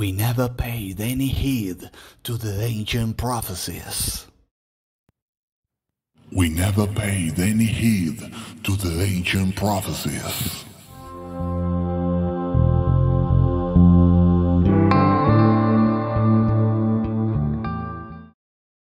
We never paid any heed to the ancient prophecies. We never paid any heed to the ancient prophecies.